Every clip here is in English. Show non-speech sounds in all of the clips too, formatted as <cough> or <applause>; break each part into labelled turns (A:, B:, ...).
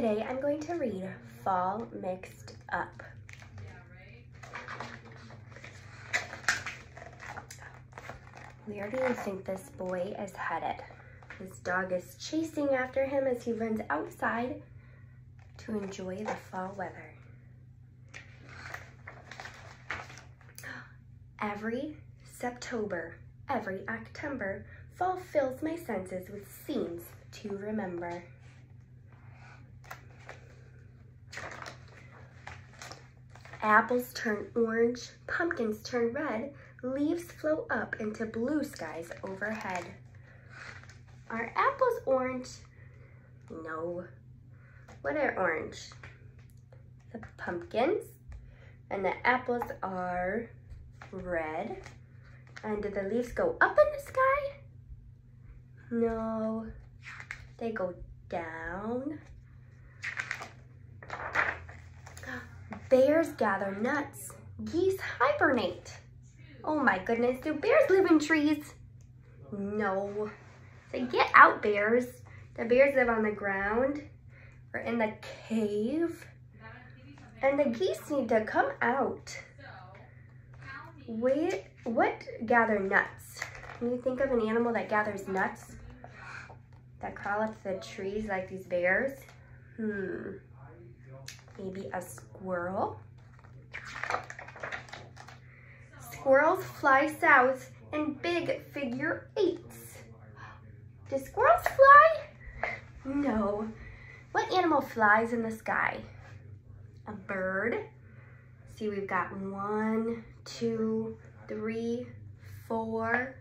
A: Today I'm going to read Fall Mixed Up. Where do you think this boy is headed? His dog is chasing after him as he runs outside to enjoy the fall weather. Every September, every October, fall fills my senses with scenes to remember. Apples turn orange, pumpkins turn red, leaves flow up into blue skies overhead. Are apples orange? No. What are orange? The pumpkins. And the apples are red. And do the leaves go up in the sky? No. They go down. Bears gather nuts. Geese hibernate. Oh my goodness, do bears live in trees? No. So get out, bears. The bears live on the ground or in the cave. And the geese need to come out. Wait, what gather nuts? Can you think of an animal that gathers nuts? That crawl up the trees like these bears? Hmm. Maybe a squirrel? Squirrels fly south in big figure eights. Do squirrels fly? No. What animal flies in the sky? A bird. See, we've got one, two, three, four,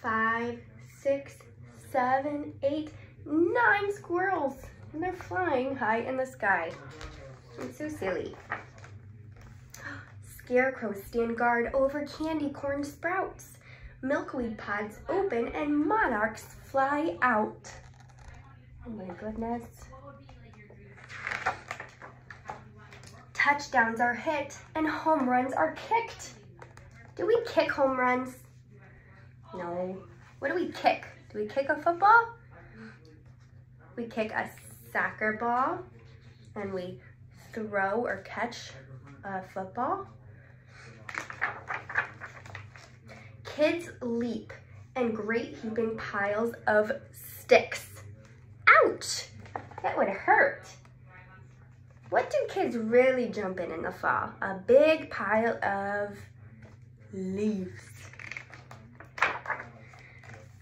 A: five, six, seven, eight, nine squirrels. And they're flying high in the sky. It's so silly. <gasps> Scarecrows stand guard over candy corn sprouts. Milkweed pods open and monarchs fly out. Oh my goodness. Touchdowns are hit and home runs are kicked. Do we kick home runs? No. What do we kick? Do we kick a football? We kick a soccer ball and we throw or catch a football. Kids leap and great heaping piles of sticks. Ouch! That would hurt. What do kids really jump in in the fall? A big pile of leaves.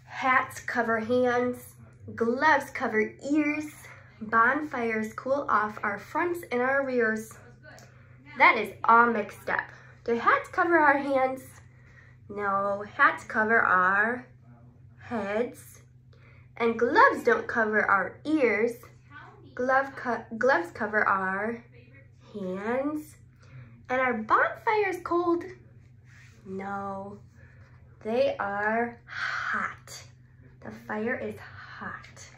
A: Hats cover hands, gloves cover ears, bonfires cool off our fronts and our rears. That is all mixed up. Do hats cover our hands? No, hats cover our heads. And gloves don't cover our ears. Glove co gloves cover our hands. And our bonfire's cold? No, they are hot. The fire is hot.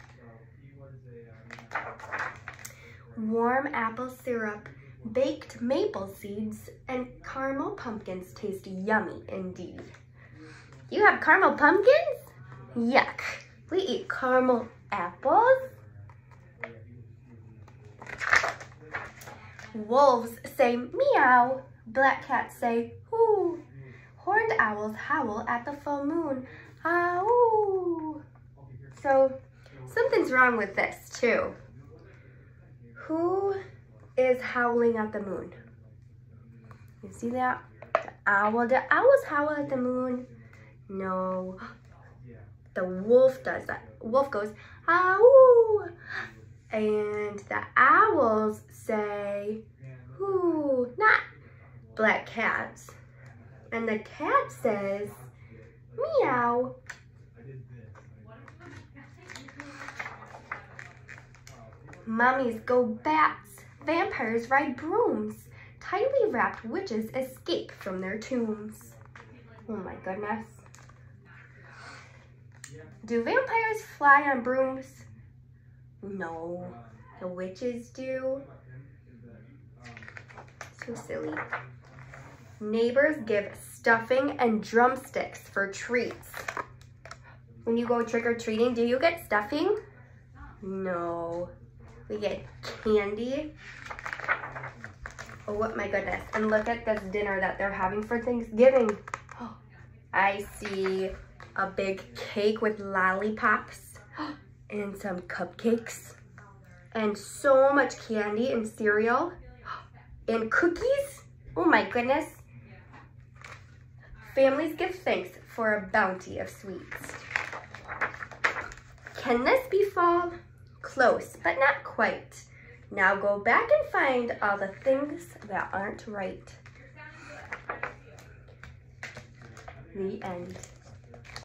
A: Warm apple syrup Baked maple seeds and caramel pumpkins taste yummy indeed. You have caramel pumpkins? Yuck. We eat caramel apples. Wolves say meow. Black cats say whoo. Horned owls howl at the full moon. Ah, ooh. So something's wrong with this too. Who is howling at the moon. You see that? The owl. The owls howl at the moon. No. The wolf does that. Wolf goes, ow. And the owls say, ooh, not black cats. And the cat says, meow. Mummies go bats Vampires ride brooms. Tightly wrapped witches escape from their tombs. Oh my goodness. Do vampires fly on brooms? No. The witches do. So silly. Neighbors give stuffing and drumsticks for treats. When you go trick-or-treating, do you get stuffing? No. We get candy. Oh my goodness. And look at this dinner that they're having for Thanksgiving. Oh, <gasps> I see a big cake with lollipops <gasps> and some cupcakes and so much candy and cereal <gasps> and cookies. Oh my goodness. Families give thanks for a bounty of sweets. Can this be fall? Close, but not quite. Now go back and find all the things that aren't right. The end.